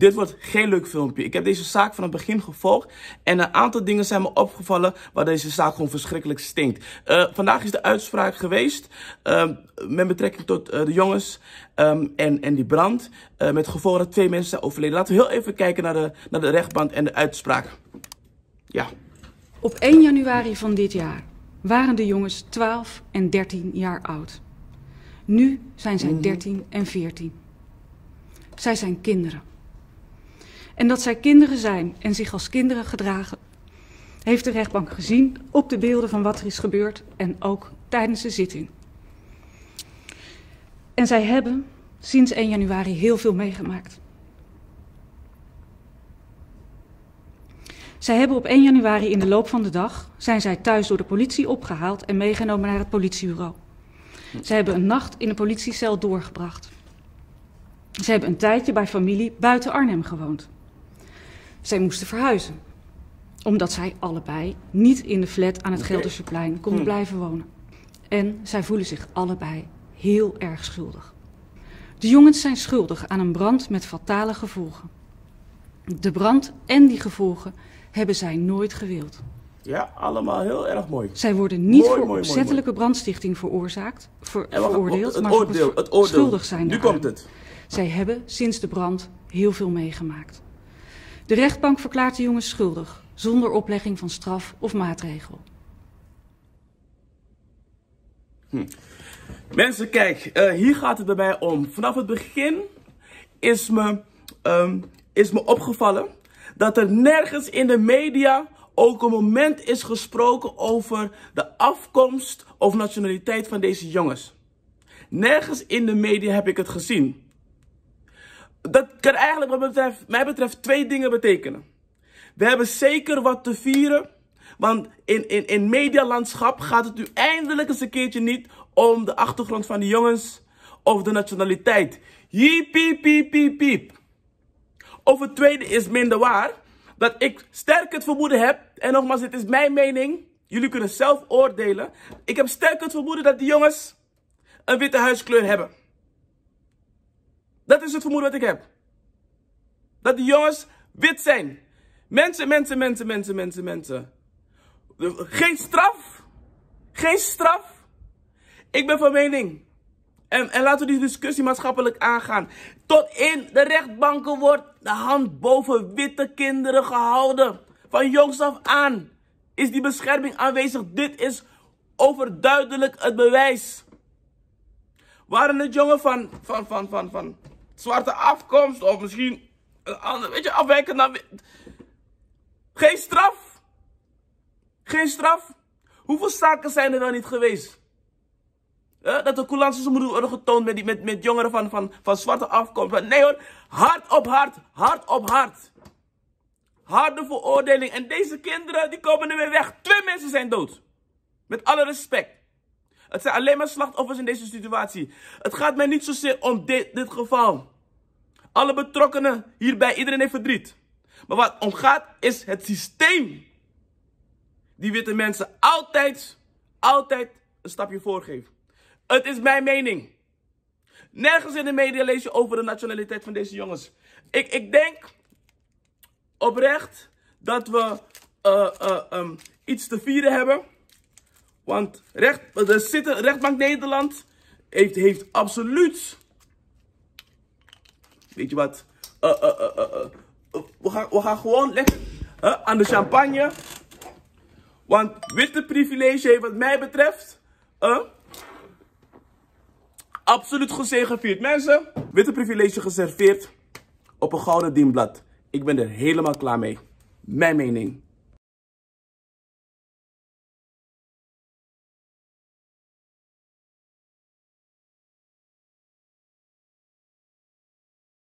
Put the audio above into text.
dit wordt geen leuk filmpje. Ik heb deze zaak van het begin gevolgd. En een aantal dingen zijn me opgevallen waar deze zaak gewoon verschrikkelijk stinkt. Uh, vandaag is de uitspraak geweest uh, met betrekking tot uh, de jongens um, en, en die brand. met gevolg dat twee mensen zijn overleden. Laten we heel even kijken naar de, naar de rechtband en de uitspraak. Ja. Op 1 januari van dit jaar waren de jongens 12 en 13 jaar oud. Nu zijn zij 13 en 14. Zij zijn kinderen. En dat zij kinderen zijn en zich als kinderen gedragen, heeft de rechtbank gezien op de beelden van wat er is gebeurd en ook tijdens de zitting. En zij hebben sinds 1 januari heel veel meegemaakt. Zij hebben op 1 januari in de loop van de dag zijn zij thuis door de politie opgehaald en meegenomen naar het politiebureau. Zij hebben een nacht in een politiecel doorgebracht. Ze hebben een tijdje bij familie buiten Arnhem gewoond. Zij moesten verhuizen, omdat zij allebei niet in de flat aan het okay. Gelderse konden hm. blijven wonen. En zij voelen zich allebei heel erg schuldig. De jongens zijn schuldig aan een brand met fatale gevolgen. De brand en die gevolgen hebben zij nooit gewild. Ja, allemaal heel erg mooi. Zij worden niet mooi, voor mooi, opzettelijke mooi, brandstichting veroorzaakt, ver, veroordeeld, het, maar oordeel, het oordeel. schuldig zijn. Nu komt het. Zij hebben sinds de brand heel veel meegemaakt. De rechtbank verklaart de jongens schuldig, zonder oplegging van straf of maatregel. Hm. Mensen, kijk, uh, hier gaat het bij mij om. Vanaf het begin is me, um, is me opgevallen dat er nergens in de media ook een moment is gesproken over de afkomst of nationaliteit van deze jongens. Nergens in de media heb ik het gezien. Dat kan eigenlijk wat mij betreft twee dingen betekenen. We hebben zeker wat te vieren. Want in, in, in medialandschap gaat het nu eindelijk eens een keertje niet om de achtergrond van de jongens of de nationaliteit. Piep, piep, piep, piep. Of het tweede is minder waar. Dat ik sterk het vermoeden heb, en nogmaals, dit is mijn mening. Jullie kunnen zelf oordelen. Ik heb sterk het vermoeden dat die jongens een witte huiskleur hebben. Dat is het vermoeden wat ik heb. Dat die jongens wit zijn. Mensen, mensen, mensen, mensen, mensen, mensen. Geen straf. Geen straf. Ik ben van mening. En, en laten we die discussie maatschappelijk aangaan. Tot in de rechtbanken wordt de hand boven witte kinderen gehouden. Van jongs af aan is die bescherming aanwezig. Dit is overduidelijk het bewijs. Waren het jongen van, van, van, van, van zwarte afkomst of misschien een ander, weet je, afwijken naar... Geen straf. Geen straf. Hoeveel zaken zijn er dan niet geweest? dat de coulance moeten worden getoond met, die, met, met jongeren van, van, van zwarte afkomst. Nee hoor, hard op hard, hard op hard. Harde veroordeling. En deze kinderen, die komen er weer weg. Twee mensen zijn dood. Met alle respect. Het zijn alleen maar slachtoffers in deze situatie. Het gaat mij niet zozeer om dit, dit geval. Alle betrokkenen hierbij, iedereen heeft verdriet. Maar wat om gaat is het systeem. Die witte mensen altijd, altijd een stapje voorgeeft. Het is mijn mening. Nergens in de media lees je over de nationaliteit van deze jongens. Ik, ik denk oprecht dat we uh, uh, um, iets te vieren hebben. Want recht, de rechtbank Nederland heeft, heeft absoluut. Weet je wat? Uh, we, gaan, we gaan gewoon lekker aan de champagne. Want witte privilege heeft wat mij betreft. absoluut gezegevierd. Mensen, witte privilege geserveerd op een gouden dienblad. Ik ben er helemaal klaar mee. Mijn mening.